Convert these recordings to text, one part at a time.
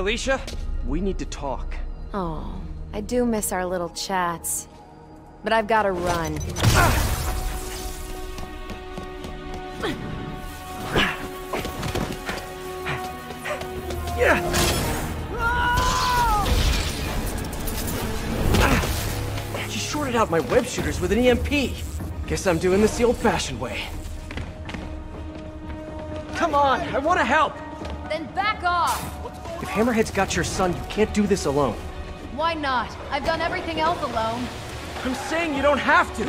Felicia, we need to talk. Oh, I do miss our little chats. But I've gotta run. She shorted out my web shooters with an EMP. Guess I'm doing this the old-fashioned way. Come on, I want to help! Then back off! If Hammerhead's got your son, you can't do this alone. Why not? I've done everything else alone. I'm saying you don't have to!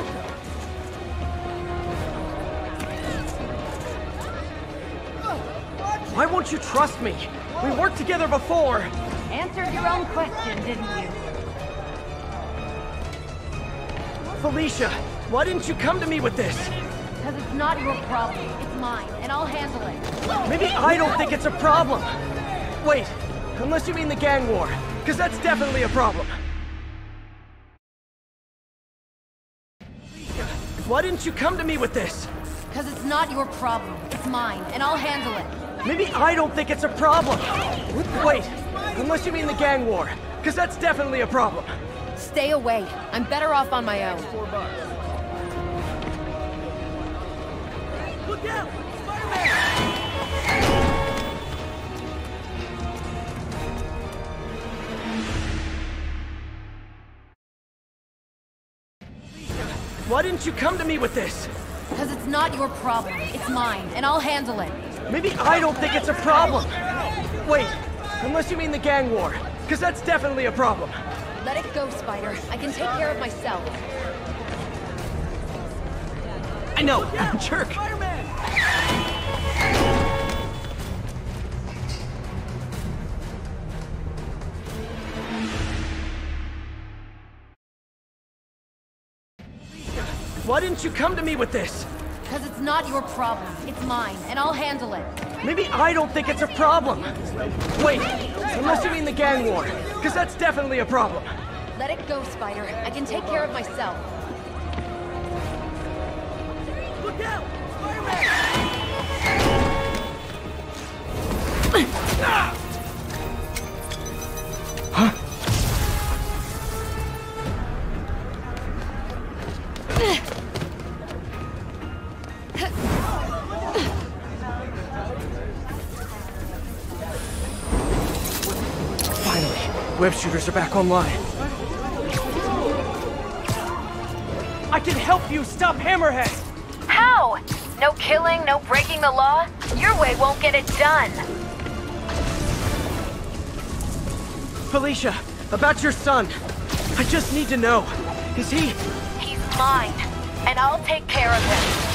Why won't you trust me? We worked together before! Answered your own question, didn't you? Felicia, why didn't you come to me with this? Because it's not your problem. It's mine, and I'll handle it. Maybe I don't think it's a problem. Wait, unless you mean the gang war, because that's definitely a problem. Why didn't you come to me with this? Because it's not your problem. It's mine, and I'll handle it. Maybe I don't think it's a problem. Wait, unless you mean the gang war, because that's definitely a problem. Stay away. I'm better off on my own. Look out! Spider-Man! Why didn't you come to me with this? Because it's not your problem. It's mine, and I'll handle it. Maybe I don't think it's a problem. Wait, unless you mean the gang war, because that's definitely a problem. Let it go, Spider. I can take care of myself. I know, I'm a jerk. Why didn't you come to me with this? Because it's not your problem. It's mine, and I'll handle it. Maybe I don't think it's a problem. Wait, unless you mean the gang war, because that's definitely a problem. Let it go, Spider. I can take care of myself. Web shooters are back online. I can help you stop Hammerhead! How? No killing, no breaking the law? Your way won't get it done. Felicia, about your son. I just need to know. Is he... He's mine, and I'll take care of him.